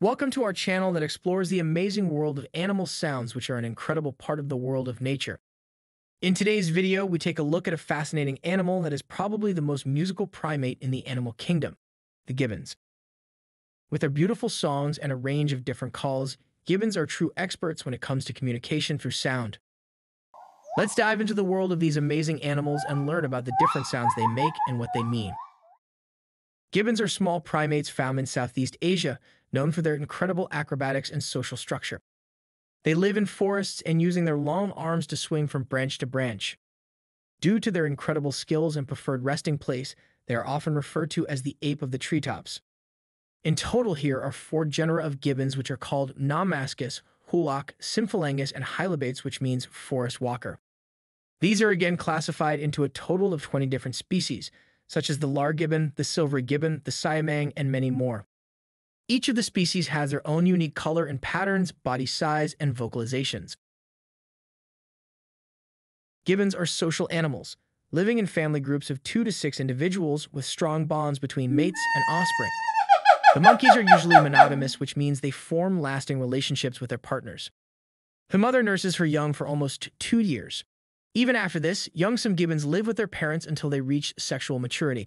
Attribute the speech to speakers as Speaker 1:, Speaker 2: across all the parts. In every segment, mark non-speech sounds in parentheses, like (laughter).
Speaker 1: Welcome to our channel that explores the amazing world of animal sounds, which are an incredible part of the world of nature. In today's video, we take a look at a fascinating animal that is probably the most musical primate in the animal kingdom, the gibbons. With their beautiful songs and a range of different calls, gibbons are true experts when it comes to communication through sound. Let's dive into the world of these amazing animals and learn about the different sounds they make and what they mean. Gibbons are small primates found in Southeast Asia, known for their incredible acrobatics and social structure. They live in forests and using their long arms to swing from branch to branch. Due to their incredible skills and preferred resting place, they are often referred to as the ape of the treetops. In total, here are four genera of gibbons, which are called Nomascus, Hoolock, Symphalangus, and Hylobates, which means forest walker. These are again classified into a total of 20 different species, such as the lar gibbon, the silvery gibbon, the siamang, and many more. Each of the species has their own unique color and patterns, body size, and vocalizations. Gibbons are social animals, living in family groups of two to six individuals with strong bonds between mates and offspring. The monkeys are usually monogamous, which means they form lasting relationships with their partners. The mother nurses her young for almost two years, even after this, young some gibbons live with their parents until they reach sexual maturity.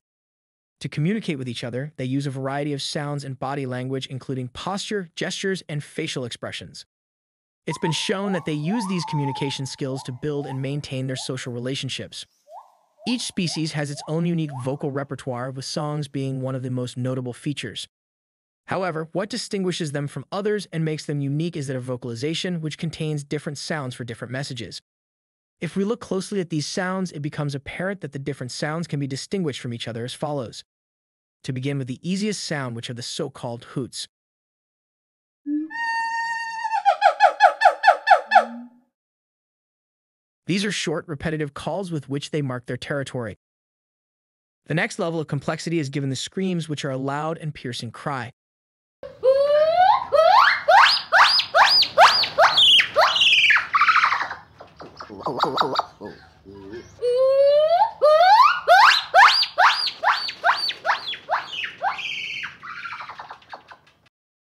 Speaker 1: To communicate with each other, they use a variety of sounds and body language, including posture, gestures, and facial expressions. It's been shown that they use these communication skills to build and maintain their social relationships. Each species has its own unique vocal repertoire, with songs being one of the most notable features. However, what distinguishes them from others and makes them unique is their vocalization, which contains different sounds for different messages. If we look closely at these sounds, it becomes apparent that the different sounds can be distinguished from each other as follows. To begin with the easiest sound, which are the so-called hoots. These are short, repetitive calls with which they mark their territory. The next level of complexity is given the screams, which are a loud and piercing cry. (laughs)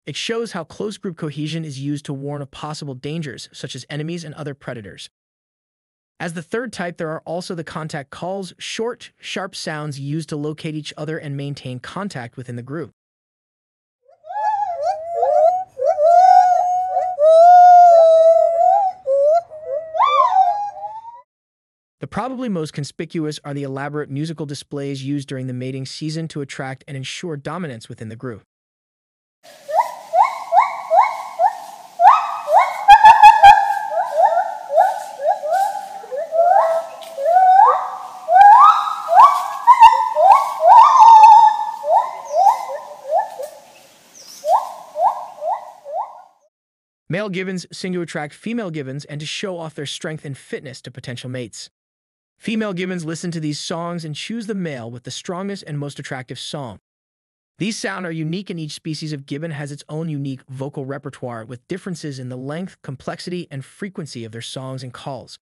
Speaker 1: It shows how close group cohesion is used to warn of possible dangers, such as enemies and other predators. As the third type, there are also the contact calls, short, sharp sounds used to locate each other and maintain contact within the group. The probably most conspicuous are the elaborate musical displays used during the mating season to attract and ensure dominance within the group. Male gibbons sing to attract female gibbons and to show off their strength and fitness to potential mates. Female gibbons listen to these songs and choose the male with the strongest and most attractive song. These sounds are unique and each species of gibbon has its own unique vocal repertoire with differences in the length, complexity, and frequency of their songs and calls.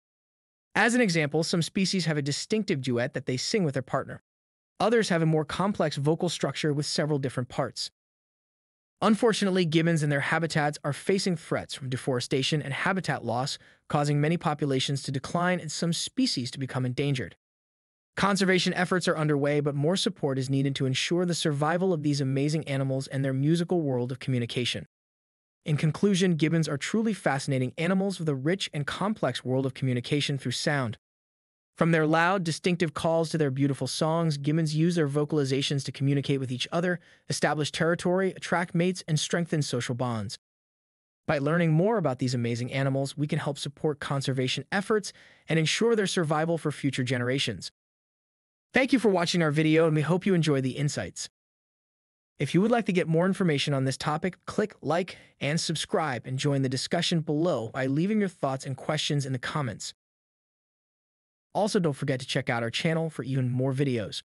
Speaker 1: As an example, some species have a distinctive duet that they sing with their partner. Others have a more complex vocal structure with several different parts. Unfortunately, gibbons and their habitats are facing threats from deforestation and habitat loss, causing many populations to decline and some species to become endangered. Conservation efforts are underway, but more support is needed to ensure the survival of these amazing animals and their musical world of communication. In conclusion, gibbons are truly fascinating animals with a rich and complex world of communication through sound. From their loud, distinctive calls to their beautiful songs, gibbons use their vocalizations to communicate with each other, establish territory, attract mates, and strengthen social bonds. By learning more about these amazing animals, we can help support conservation efforts and ensure their survival for future generations. Thank you for watching our video, and we hope you enjoy the insights. If you would like to get more information on this topic, click like and subscribe and join the discussion below by leaving your thoughts and questions in the comments. Also, don't forget to check out our channel for even more videos.